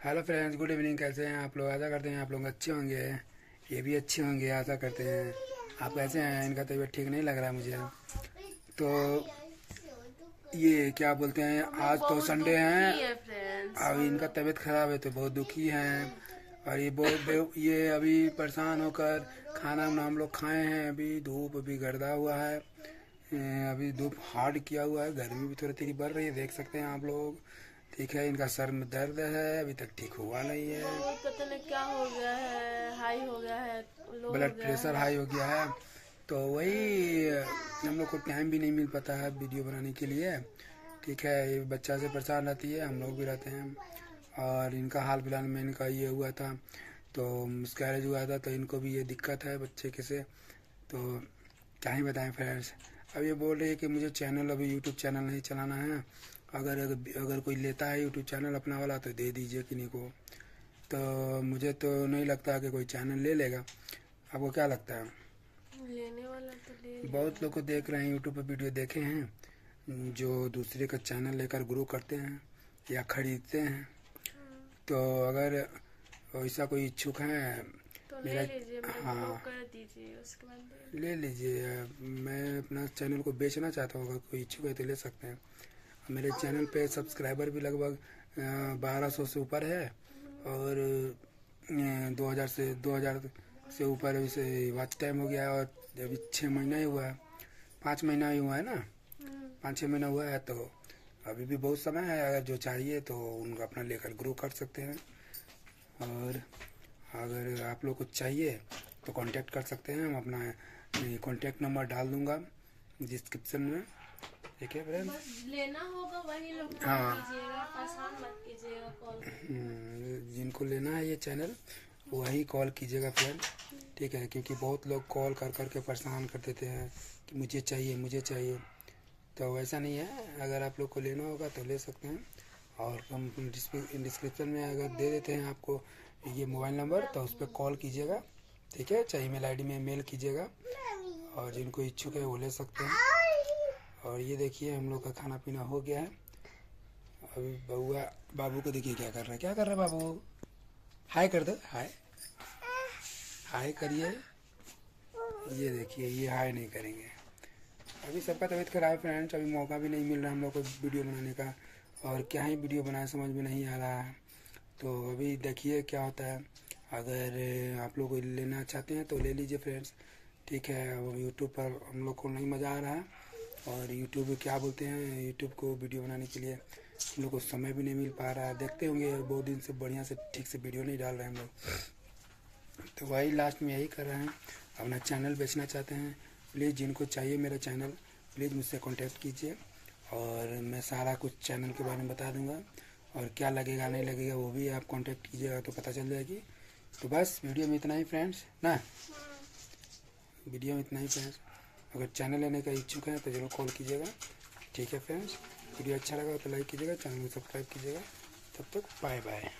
Hello friends good evening कैसे हैं आप लोग? आशा करते हैं आप लोग अच्छे होंगे। ये भी अच्छे होंगे आशा करते हैं। आप कैसे हैं? इनका तबीयत ठीक नहीं लग रहा है मुझे। तो ये क्या बोलते हैं? आज तो संडे है। अब इनका तबीयत खराब है तो बहुत दुखी हैं। और ये बहुत ये अभी परेशान होकर खाना वाना हम लोग खाए हैं। अभी धूप अभी गर्दा हुआ है। अभी धूप हार्ड किया हुआ है। गर्मी भी थोड़ी थोड़ी बढ़ रही है देख सकते हैं आप लोग। ठीक है इनका सर में दर्द है अभी तक ठीक हुआ नहीं है। पता नहीं क्या हो गया है? हाई हो गया है ब्लड प्रेशर हाई हो। गया है। तो वही हम लोग को टाइम भी नहीं मिल पाता है वीडियो बनाने के लिए। ठीक है ये बच्चा से परेशान रहती है हम लोग भी रहते हैं। और इनका हाल फ़िलहाल में इनका ये हुआ था तो मिसकैरेज हुआ था तो इनको भी ये दिक्कत है बच्चे के से। तो क्या ही बताएँ फ्रेंड्स अब ये बोल रही है कि मुझे चैनल अभी यूट्यूब चैनल नहीं चलाना है। अगर अगर कोई लेता है यूट्यूब चैनल अपना वाला तो दे दीजिए किन्हीं को। तो मुझे तो नहीं लगता कि कोई चैनल ले लेगा। आपको क्या लगता है? लेने वाला तो ले बहुत लोग को देख रहे हैं यूट्यूब पर वीडियो देखे हैं जो दूसरे का चैनल लेकर ग्रो करते हैं या खरीदते हैं। तो अगर ऐसा कोई इच्छुक है तो ले लीजिए हाँ। ले लीजिए। मैं अपना चैनल को बेचना चाहता हूँ अगर कोई इच्छुक है तो ले सकते हैं। मेरे चैनल पे सब्सक्राइबर भी लगभग बारह सौ से ऊपर है और दो हज़ार से, दो हज़ार से ऊपर से वॉच टाइम हो गया है और अभी छः महीना ही हुआ है, पाँच महीना ही हुआ है ना। पाँच छः महीना हुआ है तो अभी भी बहुत समय है, अगर जो चाहिए तो उनको अपना लेकर ग्रो कर सकते हैं और अगर आप लोग को चाहिए तो कांटेक्ट कर सकते हैं, हम अपना कांटेक्ट नंबर डाल दूँगा डिस्क्रिप्शन में ठीक है फ्रेंड्स लेना होगा वही लोग हाँ। मत कीजिएगा हम्म, जिनको लेना है ये चैनल वही कॉल कीजिएगा फ्रेंड ठीक है? क्योंकि बहुत लोग कॉल कर कर के परेशान कर देते हैं कि मुझे चाहिए मुझे चाहिए। तो वैसा नहीं है अगर आप लोग को लेना होगा तो ले सकते हैं। और हम डिस्क्रिप्शन में अगर दे देते हैं आपको ये मोबाइल नंबर तो उस पर कॉल कीजिएगा ठीक है? चाहे ईमेल आईडी में मेल कीजिएगा और जिनको इच्छुक है वो ले सकते हैं। और ये देखिए, हम लोग का खाना पीना हो गया है। अभी बउआ बाबू को देखिए क्या कर रहा है। क्या कर रहा है बाबू? हाय कर दो। हाय हाय करिए। ये देखिए, ये हाय नहीं करेंगे। अभी सबका तबीयत खराब है फ्रेंड्स अभी मौका भी नहीं मिल रहा हम लोग को वीडियो बनाने का। और क्या ही वीडियो बनाए, समझ में नहीं आ रहा है। तो अभी देखिए क्या होता है। अगर आप लोग लेना चाहते हैं तो ले लीजिए फ्रेंड्स ठीक है अब यूट्यूब पर हम लोग को नहीं मज़ा आ रहा है। और यूट्यूब क्या बोलते हैं यूट्यूब को वीडियो बनाने के लिए हम लोग को समय भी नहीं मिल पा रहा है। देखते होंगे बहुत दिन से बढ़िया से ठीक से वीडियो नहीं डाल रहे हैं हम लोग। तो वही लास्ट में यही कर रहे हैं। अपना चैनल बेचना चाहते हैं। प्लीज़ जिनको चाहिए मेरा चैनल प्लीज़ मुझसे कॉन्टेक्ट कीजिए। और मैं सारा कुछ चैनल के बारे में बता दूँगा। और क्या लगेगा नहीं लगेगा वो भी आप कांटेक्ट कीजिएगा तो पता चल जाएगी। तो बस वीडियो में इतना ही फ्रेंड्स ना? वीडियो में इतना ही फ्रेंड्स अगर चैनल लेने का इच्छुक है तो ज़रूर कॉल कीजिएगा। ठीक है फ्रेंड्स, वीडियो अच्छा लगा तो लाइक कीजिएगा, चैनल को सब्सक्राइब कीजिएगा। तब तक बाय बाय